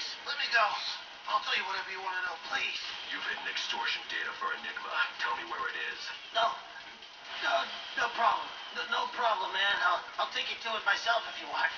so. I'll tell you whatever you want to know, please. You've hidden extortion data for Enigma. Tell me where it is. No. No, no problem. No, no problem, man. I'll, I'll take you to it myself if you want.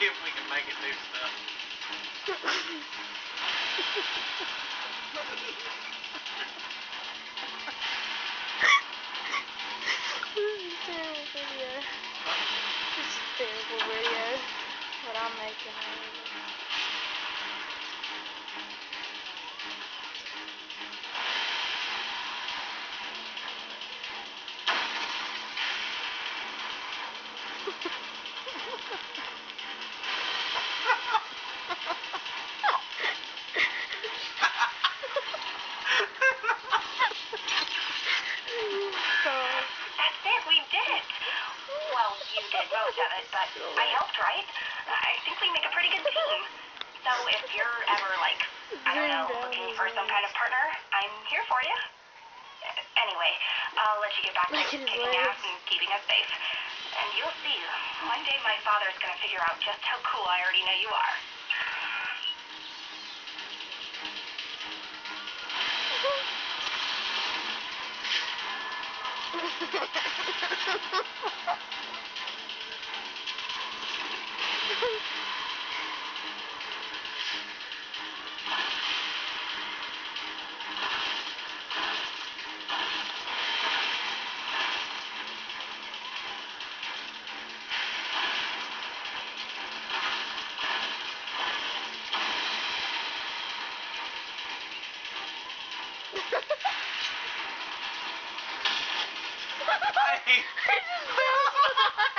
See if we can make it do stuff. Terrible video. This is terrible video. What I'm making. Well, you did most of it, but I helped, right? I think we make a pretty good team. So if you're ever like, I don't know, looking for some kind of partner, I'm here for you. Anyway, I'll let you get back to Look at his kicking ass and keeping us safe. And you'll see, one day my father's gonna figure out just how cool I already know you are. I